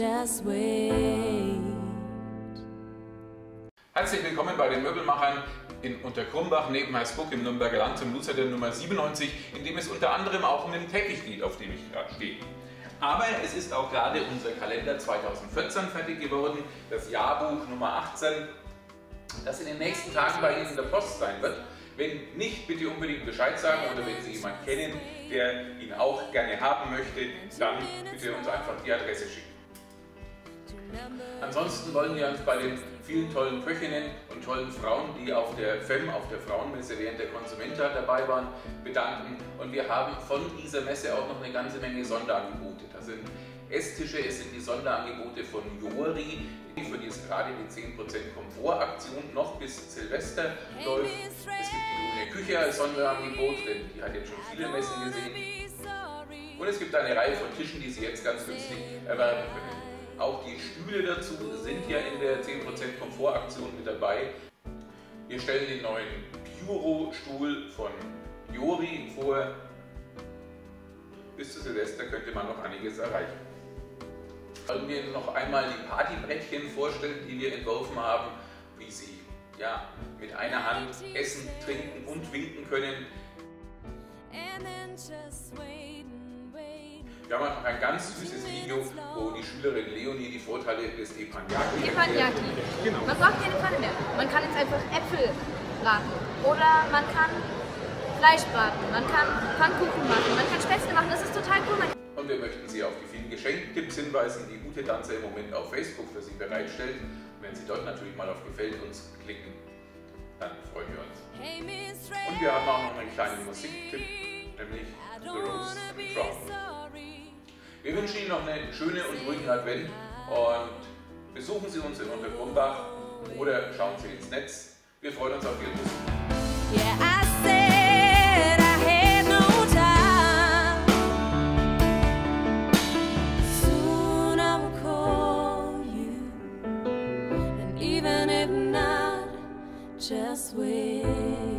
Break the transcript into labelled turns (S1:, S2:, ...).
S1: just wait.
S2: Herzlich willkommen bei den Möbelmachern in Unterkrumbach neben Heißburg im Nürnberger Land zum der Nummer 97, in dem es unter anderem auch um den Teppich geht, auf dem ich gerade stehe. Aber es ist auch gerade unser Kalender 2014 fertig geworden, das Jahrbuch Nummer 18, das in den nächsten Tagen bei Ihnen in der Post sein wird. Wenn nicht, bitte unbedingt Bescheid sagen oder wenn Sie jemanden kennen, der ihn auch gerne haben möchte, dann bitte uns einfach die Adresse schicken. Ansonsten wollen wir uns bei den vielen tollen Köchinnen und tollen Frauen, die auf der FEM, auf der Frauenmesse während der Konsumenta dabei waren, bedanken. Und wir haben von dieser Messe auch noch eine ganze Menge Sonderangebote. Da sind Esstische, es sind die Sonderangebote von Jori, für die es gerade die 10% Komfortaktion noch bis Silvester läuft. Es gibt die Grüne Küche als Sonderangebot, denn die hat jetzt schon viele Messen gesehen. Und es gibt eine Reihe von Tischen, die Sie jetzt ganz günstig erwerben können. Auch die Stühle dazu sind ja in der 10% Komfortaktion mit dabei. Wir stellen den neuen Pyro-Stuhl von Jori vor. Bis zu Silvester könnte man noch einiges erreichen. Wollen wir noch einmal die Partybrettchen vorstellen, die wir entworfen haben, wie sie ja, mit einer Hand essen, trinken und winken können. Wir haben auch ein ganz süßes Video, wo die Schülerin Leonie die Vorteile des Teppanyaki
S3: Teppanyaki. Genau. Man braucht keine Pfanne mehr. Man kann jetzt einfach Äpfel braten. Oder man kann Fleisch braten. Man kann Pfannkuchen machen. Man kann Spätzle machen. Das ist total cool.
S2: Und wir möchten Sie auf die vielen Geschenktipps hinweisen, die Ute Danzer im Moment auf Facebook für Sie bereitstellt. Und wenn Sie dort natürlich mal auf Gefällt uns klicken, dann freuen wir uns. Und wir haben auch noch einen kleinen Musiktipp, nämlich The Rose Crown. Wir wünschen Ihnen noch einen schönen und ruhigen Advent und besuchen Sie uns in Untergrumbach oder schauen Sie ins Netz. Wir freuen uns auf Ihren Besuch.
S1: Yeah, just wait.